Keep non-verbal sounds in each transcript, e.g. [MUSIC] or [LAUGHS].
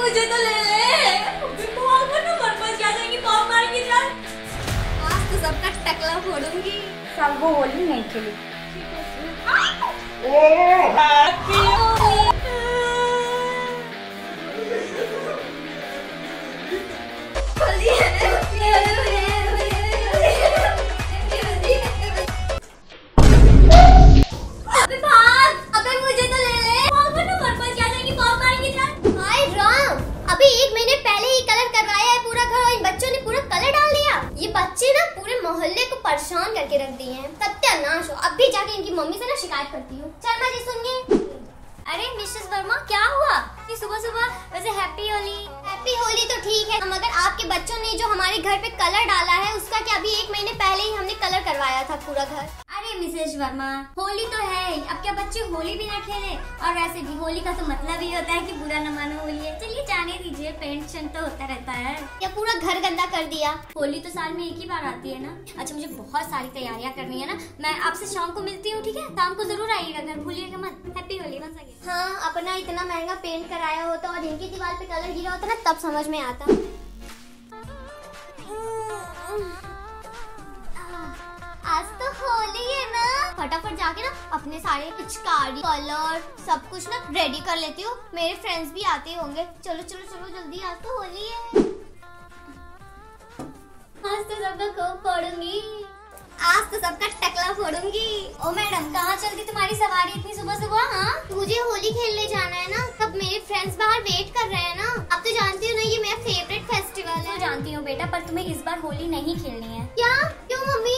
मुझे तो ले ले। ना मर मर जा जाएँगी पाव मार के चल आज तो सबका टकला फोड़ूँगी। सब वो होली नहीं खेली। होली मोहल्ले को परेशान करके रख दिए हैं। सत्यानाश हो। अब भी जाके इनकी मम्मी से ना शिकायत करती हूँ। चल मैं जी, सुनिए। अरे मिसेस वर्मा क्या हुआ? कि सुबह सुबह वैसे हैप्पी होली। हैप्पी होली तो ठीक है, मगर आपके बच्चों ने जो हमारे घर पे कलर डाला है, उसका क्या अभी एक महीने पहले ही हमने कलर करवाया था पूरा घर? अरे मिसेस वर्मा। होली तो है ही। अब क्या बच्चे होली भी ना खेले? और वैसे भी होली का तो मतलब ही होता है कि बुरा न मानो होली है। चलिए जाने दीजिए टेंशन तो होता रहता है। या पूरा घर गंदा कर दिया। होली तो साल में एक ही बार आती है ना? अच्छा मुझे बहुत सारी तैयारियाँ करनी है ना। मैं आपसे शाम को मिलती हूँ ठीक है? शाम को ज़रूर आइएगा घर भूलिएगा मत। हैप्पी होली बन सके हाँ अपना इतना महँगा पेंट कराया होता और इनकी दीवार पे कलर गिरा होता ना तब समझ में आता। फटाफट जाके ना अपने सारे पिचकारी कलर सब कुछ ना रेडी कर लेती हूँ। मेरे फ्रेंड्स भी आते होंगे। चलो चलो चलो जल्दी आज तो होली है। आज तो सबका खूब फोड़ूँगी। आज तो सबका टकला फोड़ूँगी। ओ मैडम कहाँ चल दी तुम्हारी सवारी इतनी सुबह सुबह हाँ? मुझे होली खेलने जाना है ना। सब मेरे फ्रेंड्स बाहर वेट कर रहे हैं ना। अब तो जानती हो ना ये मेरा फेवरेट फेस्टिवल तो है जानती हूँ बेटा पर तुम्हें इस बार होली नहीं खेलनी है। क्या? क्यों मम्मी?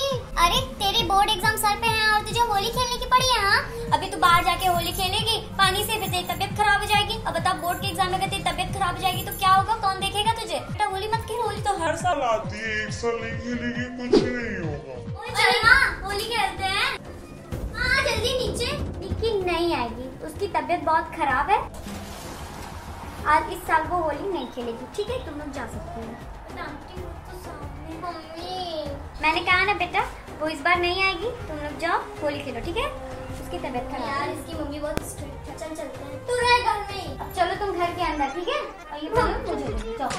होली खेलने की पड़ी है हाँ? अभी तू बाहर जाके होली खेलेगी पानी से फिर तेरी तबीयत खराब हो जाएगी। अब बता बोर्ड के एग्ज़ाम में अगर तेरी तबीयत खराब हो जाएगी तो क्या होगा? कौन देखेगा तुझे? बेटा होली मत खेल होली तो हर साल आती है एक साल नहीं खेलेगी कुछ नहीं होगा। होली खेलते हैं। हाँ जल्दी नीचे। निक्की नहीं आएगी उसकी तबीयत बहुत खराब है। आज इस साल वो होली नहीं खेलेगी ठीक है? तुम लोग जा सकते हो। मम्मी। मैंने कहा ना बेटा वो इस बार नहीं आएगी तुम लोग जाओ होली खेलो ठीक है? उसकी तबीयत खराब यार इसकी मम्मी बहुत स्ट्रिक्ट है चल चलते हैं। तू रह घर में ही। अब चलो तुम घर के अंदर ठीक है? और ये बोलो मुझे जाओ।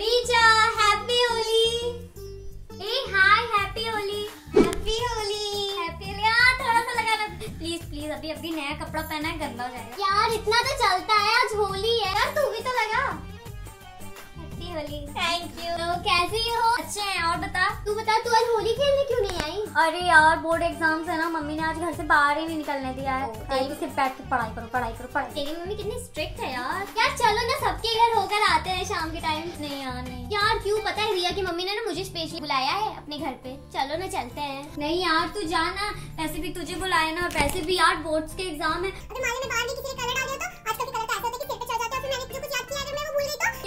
रीचा हैप्पी होली। ए hi happy Holi. Happy Holi happy Holi. हाँ थोड़ा सा लगाना प्लीज़ प्लीज़ अभी अभी नया कपड़ा पहना है गंदा हो जाएगा। यार इतना तो चलता है आज होली है। यार तू भी तो लगा। हैप्पी होली थैंक यू तो कैसी हो? अच्छे हैं और बता। तू बता तू आज होली खेलने क्यों नहीं आई? अरे यार बोर्ड एग्ज़ाम्स है ना मम्मी ने आज घर से बाहर ही नहीं निकलने दिया है। तेरी सिर्फ़ बैठ के पढ़ाई करो पढ़ाई करो पढ़ाई तेरी मम्मी कितनी स्ट्रिक्ट है यार। यार चलो ना सबके घर होकर आते हैं शाम के टाइम नहीं यार नहीं। यार क्यों? पता है रिया की मम्मी ने ना मुझे स्पेशली बुलाया है अपने घर पे। चलो ना चलते हैं। नहीं यार तू जाना। वैसे भी तुझे बुलाया ना और वैसे भी यार बोर्ड्स के एग्ज़ाम है।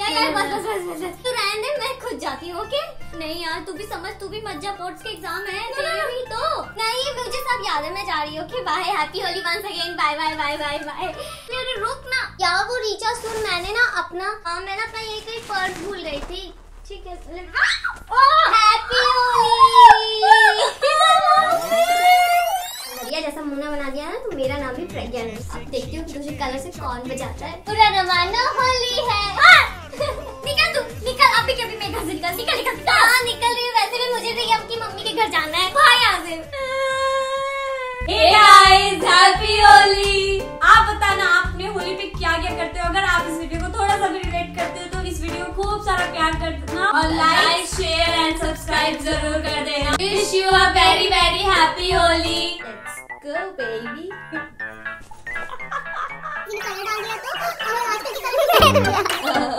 यार यार बस बस बस बस, बस। तू रहने दे मैं खुद जाती हूँ ओके नहीं यार तू भी समझ तू भी मत जा बोर्ड्स के एग्ज़ाम है तेरे भी तो। नहीं मुझे सब याद है मैं जा रही हूँ okay bye happy Holi once again bye bye bye bye bye अरे रुक ना। यार वो रीचा सुन मैंने ना अपना हाँ मैं ना अपना ये कोई पर्स भूल गई थी। ठीक है हैप्पी होली जैसा मुन्ना बना दिया ना तो मेरा नाम भी प्रज्ञा है। अब देखती हूँ तुझे कलर से कौन बजाता है। पूरा रवाना होली है! हाँ निकल रही हूँ वैसे भी मुझे भी अब की मम्मी के घर जाना है। भाई गाइस हैप्पी होली आप बताना आपने होली पे क्या क्या करते हो? अगर आप इस वीडियो को थोड़ा सा भी रिलेट करते हो तो इस वीडियो को खूब सारा प्यार कर देना और लाइक शेयर एंड सब्सक्राइब ज़रूर कर देना। Wish you a very very happy Holi let's go baby डाल दिया तो [LAUGHS]